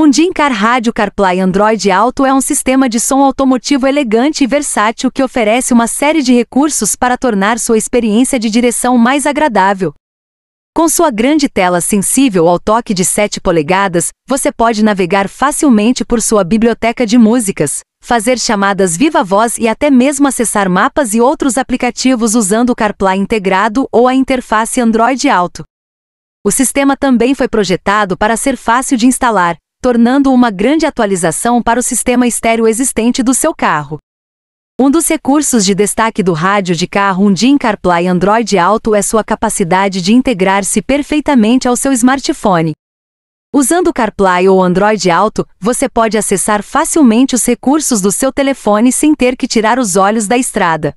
Um Car Rádio CarPlay Android Auto é um sistema de som automotivo elegante e versátil que oferece uma série de recursos para tornar sua experiência de direção mais agradável. Com sua grande tela sensível ao toque de 7 polegadas, você pode navegar facilmente por sua biblioteca de músicas, fazer chamadas viva voz e até mesmo acessar mapas e outros aplicativos usando o CarPlay integrado ou a interface Android Auto. O sistema também foi projetado para ser fácil de instalar, tornando uma grande atualização para o sistema estéreo existente do seu carro. Um dos recursos de destaque do rádio de carro Undin CarPlay Android Auto é sua capacidade de integrar-se perfeitamente ao seu smartphone. Usando o CarPlay ou Android Auto, você pode acessar facilmente os recursos do seu telefone sem ter que tirar os olhos da estrada.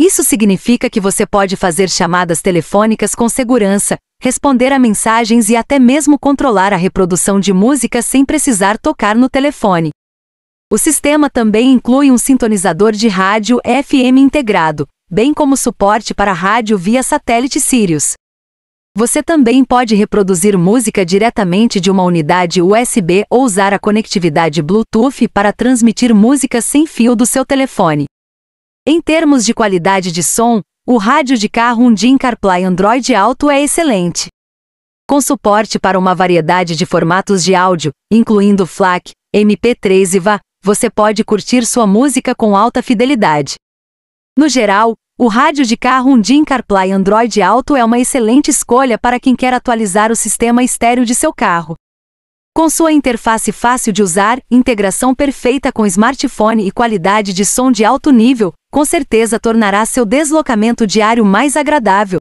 Isso significa que você pode fazer chamadas telefônicas com segurança, responder a mensagens e até mesmo controlar a reprodução de música sem precisar tocar no telefone. O sistema também inclui um sintonizador de rádio FM integrado, bem como suporte para rádio via satélite Sirius. Você também pode reproduzir música diretamente de uma unidade USB ou usar a conectividade Bluetooth para transmitir música sem fio do seu telefone. Em termos de qualidade de som, o rádio de carro Undin CarPlay Android Auto é excelente. Com suporte para uma variedade de formatos de áudio, incluindo FLAC, MP3 e VA, você pode curtir sua música com alta fidelidade. No geral, o rádio de carro Undin CarPlay Android Auto é uma excelente escolha para quem quer atualizar o sistema estéreo de seu carro. Com sua interface fácil de usar, integração perfeita com smartphone e qualidade de som de alto nível, com certeza tornará seu deslocamento diário mais agradável.